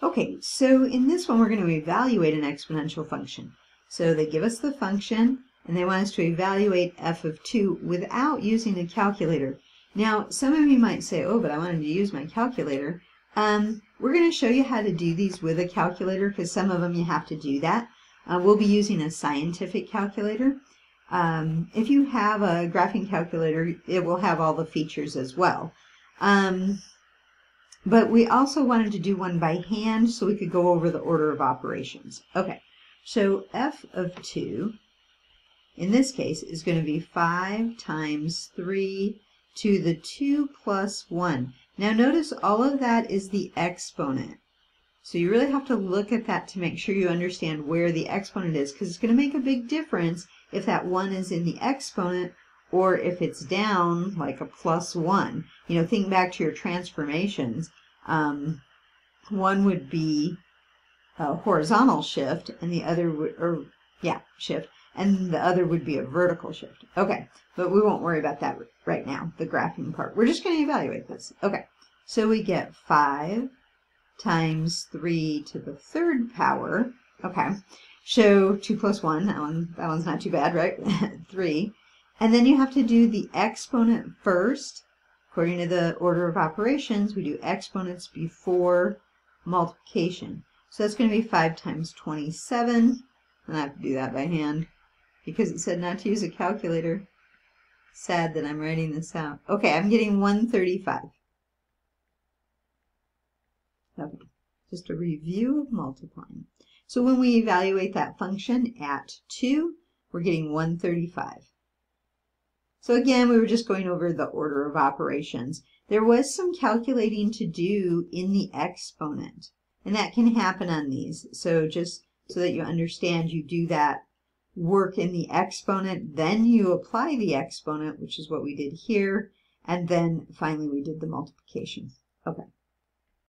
Okay, so in this one we're going to evaluate an exponential function. So they give us the function and they want us to evaluate f of 2 without using a calculator. Now some of you might say, oh, but I wanted to use my calculator. Um, we're going to show you how to do these with a calculator because some of them you have to do that. Uh, we'll be using a scientific calculator. Um, if you have a graphing calculator, it will have all the features as well. Um, but we also wanted to do one by hand so we could go over the order of operations. Okay, so f of 2, in this case, is going to be 5 times 3 to the 2 plus 1. Now notice all of that is the exponent. So you really have to look at that to make sure you understand where the exponent is because it's going to make a big difference if that 1 is in the exponent or if it's down like a plus 1. You know, think back to your transformations. Um, one would be a horizontal shift and the other would, or yeah, shift, and the other would be a vertical shift. Okay, but we won't worry about that right now, the graphing part. We're just going to evaluate this. Okay, so we get 5 times 3 to the third power. Okay, so 2 plus 1, that, one, that one's not too bad, right? 3. And then you have to do the exponent first. According to the order of operations, we do exponents before multiplication. So that's going to be 5 times 27. And I have to do that by hand because it said not to use a calculator. Sad that I'm writing this out. Okay, I'm getting 135. Okay, just a review of multiplying. So when we evaluate that function at 2, we're getting 135. So again, we were just going over the order of operations. There was some calculating to do in the exponent, and that can happen on these. So just so that you understand, you do that work in the exponent, then you apply the exponent, which is what we did here, and then finally we did the multiplication. Okay.